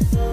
Bye.